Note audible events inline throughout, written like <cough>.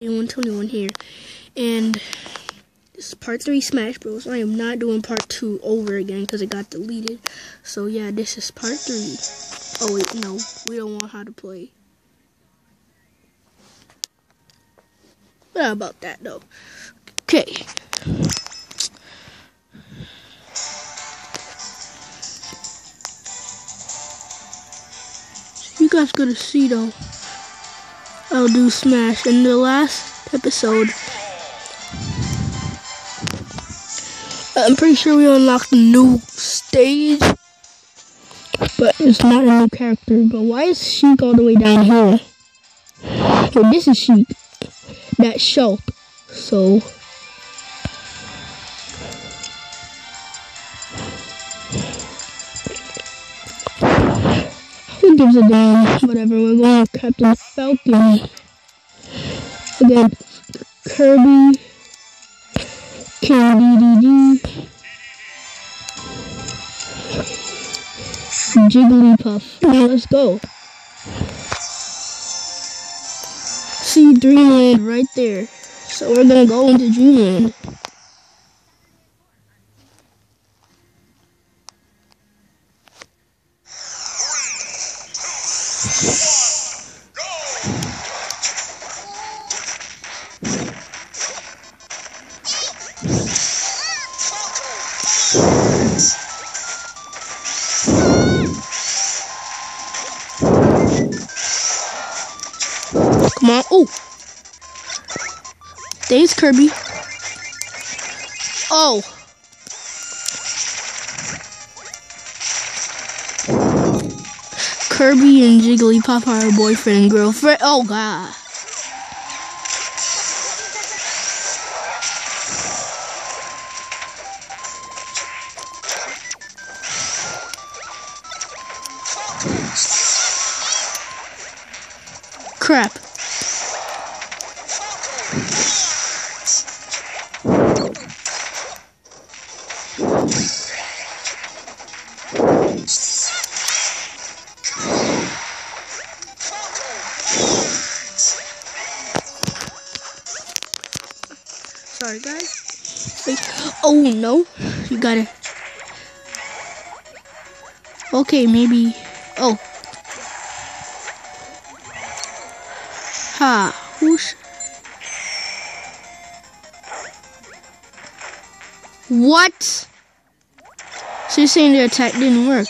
121 here, and this is part 3 Smash Bros. I am not doing part 2 over again because it got deleted. So yeah, this is part 3. Oh wait, no, we don't want how to play. How about that though? Okay. you guys gonna see though. I'll do Smash. In the last episode, I'm pretty sure we unlocked a new stage, but it's not a new character. But why is Sheik all the way down here? Well, this is Sheik. That's Shulk. So. Gives a damn? Whatever, we're going with Captain Falcon. Again, Kirby, King Dedede, Jigglypuff. Now let's go. See Dreamland right there. So we're gonna go into Dreamland. Come on. Oh. Thanks, Kirby. Oh. Kirby and Jigglypuff are boyfriend and girlfriend. Oh, God. Crap. Oh, no. You gotta. Okay, maybe. Oh. Ha. Whoosh. What? So you're saying the attack didn't work?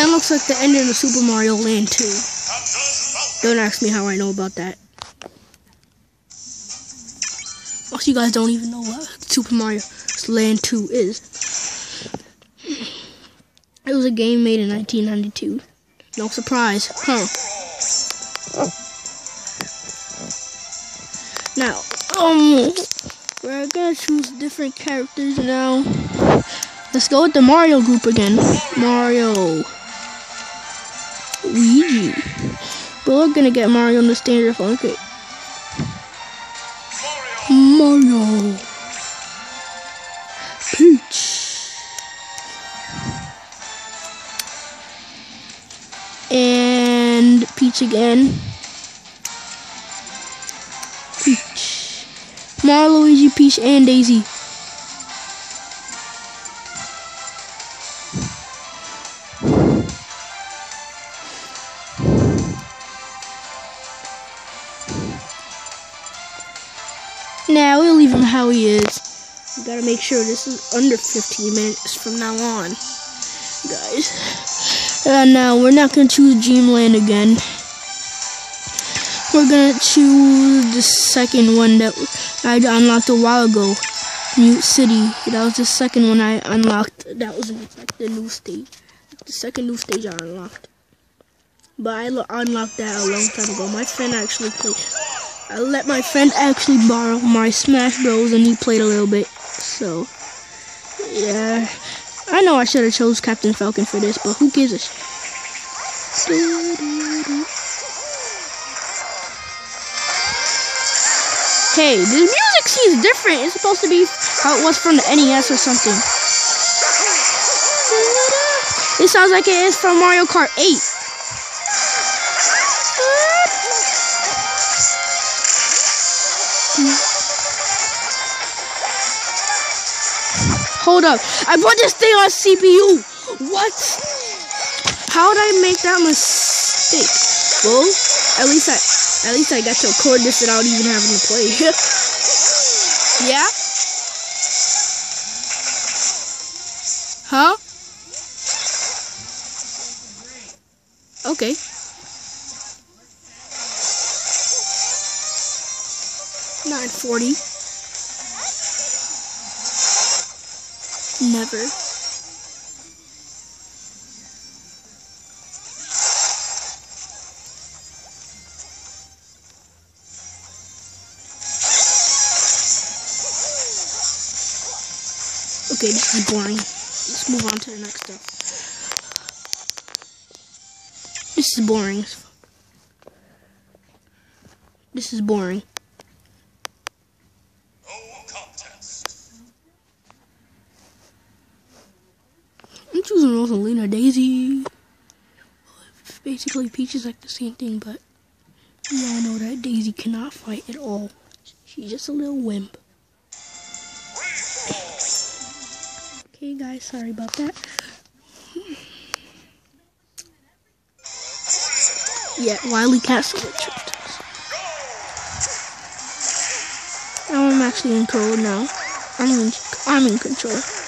Kind of looks like the end of Super Mario Land 2. Don't ask me how I know about that. Most you guys don't even know what Super Mario Land 2 is. It was a game made in 1992. No surprise, huh? Now, um, we're gonna choose different characters now. Let's go with the Mario group again. Mario. Luigi. We're gonna get Mario on the standard phone. Okay. Mario. Peach. And Peach again. Peach. Mario, Luigi, Peach, and Daisy. He is. We gotta make sure this is under 15 minutes from now on, guys. And now we're not gonna choose Dreamland again. We're gonna choose the second one that I unlocked a while ago. Mute City. That was the second one I unlocked. That was like the new stage. The second new stage I unlocked. But I unlocked that a long time ago. My friend actually played. I let my friend actually borrow my Smash Bros. and he played a little bit. So, yeah. I know I should have chose Captain Falcon for this, but who gives a? Hey, the music seems different. It's supposed to be how it was from the NES or something. It sounds like it is from Mario Kart 8. Hold up. I put this thing on CPU. What? How did I make that mistake? Well, at least I at least I got to record this without even having to play. <laughs> yeah? Huh? Okay. Nine forty. Never. Okay, this is boring. Let's move on to the next stuff. This is boring. This is boring. I'm choosing Rosalina Daisy. Basically, Peach is like the same thing, but we all know that Daisy cannot fight at all. She's just a little wimp. Okay, guys, sorry about that. Yeah, Wily Castle tricked Now I'm actually in control now. I'm in, I'm in control.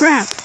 Crap.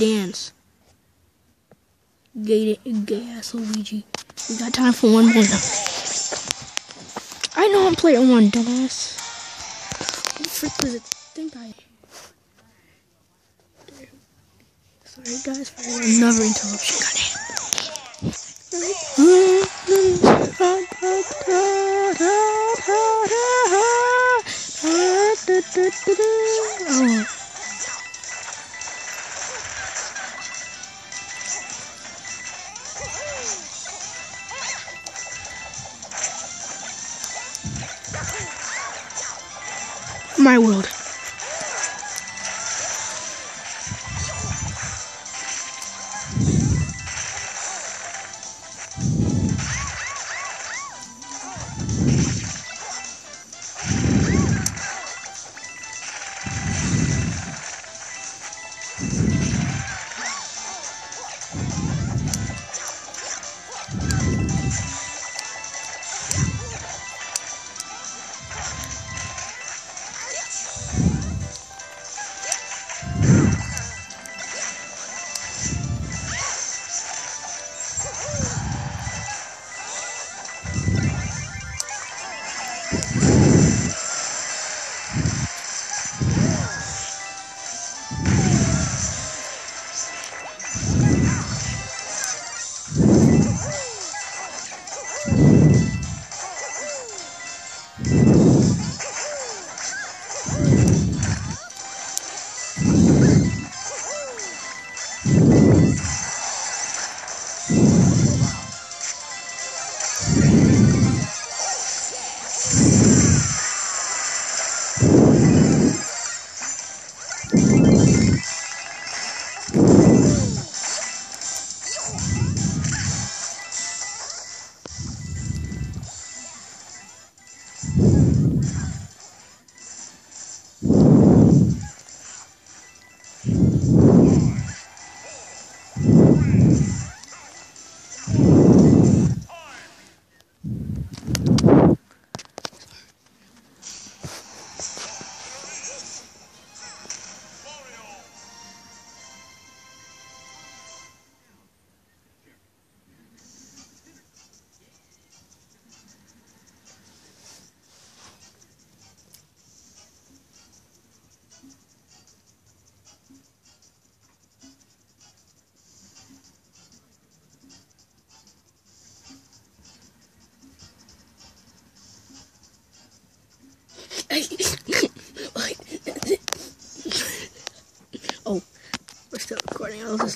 Dance. Gay, gay ass Luigi. We got time for one more. I know I'm playing one, dumbass. What the frick does it think I Sorry guys for another interruption. Oh. My world.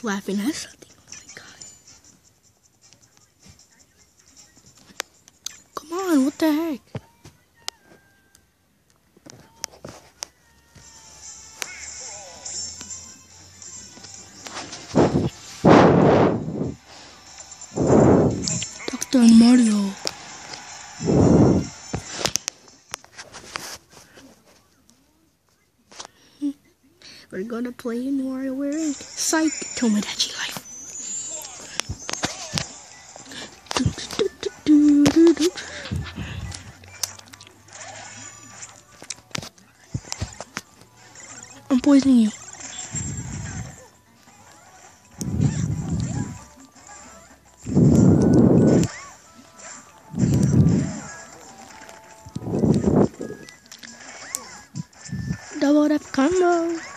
Laughing at something. We're gonna play in WarioWare Inc. Psych Tomodachi Life. I'm poisoning you. Double up combo.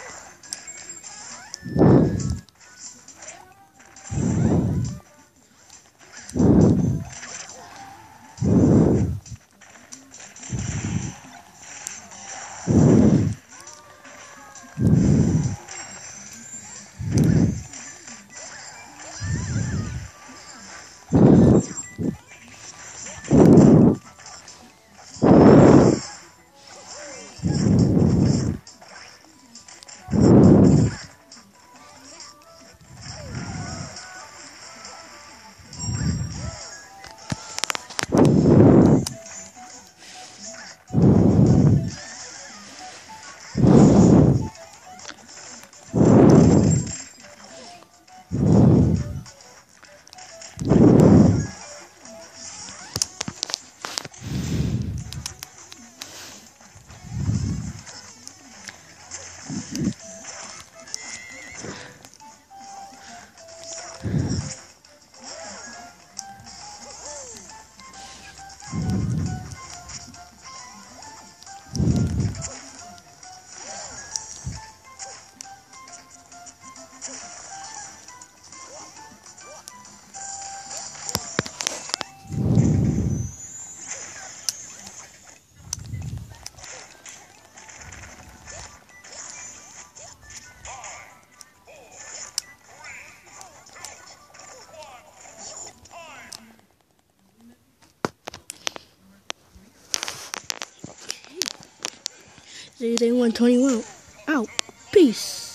Zay 121 out. Peace.